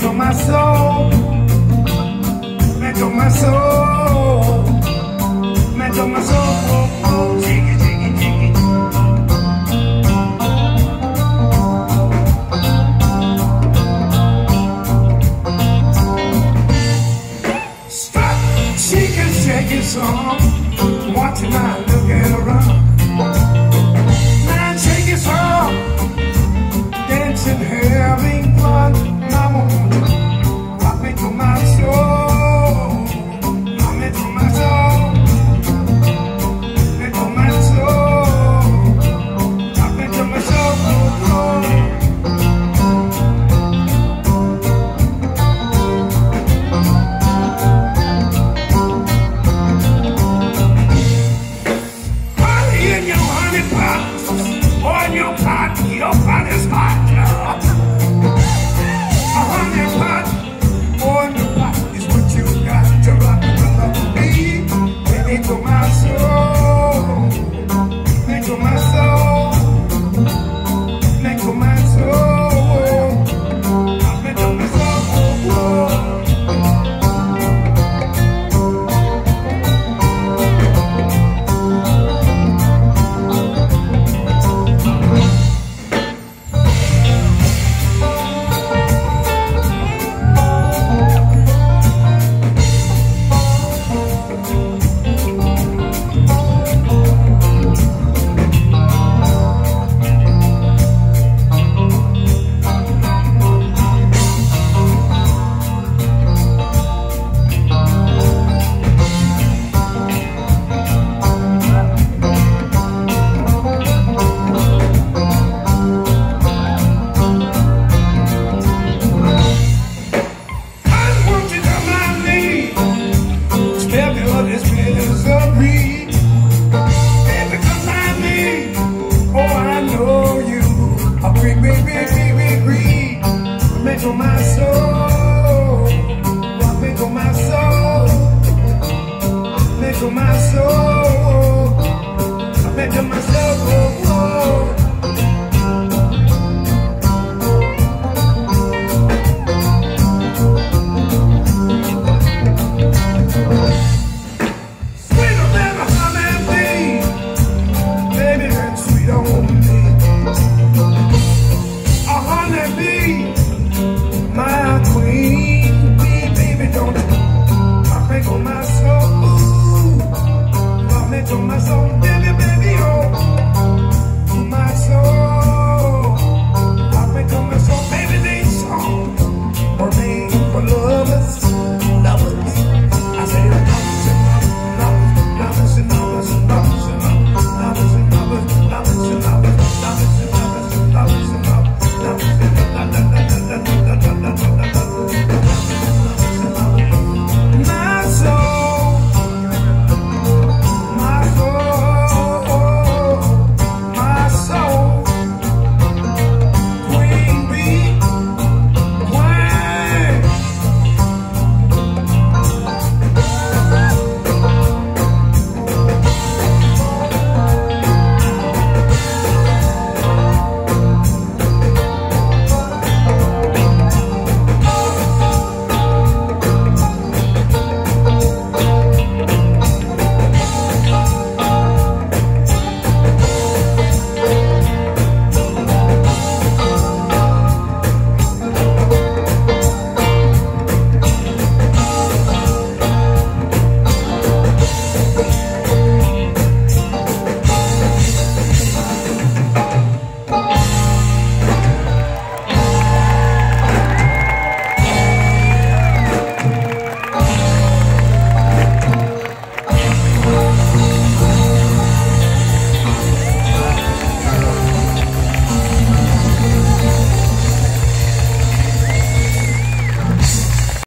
Mentor my soul. Mentor my soul. Mentor my soul. Oh, oh, jiggy, jiggy, jiggy. Stop, Chicken shaking song. Watching I looking around. my soul, baby, baby.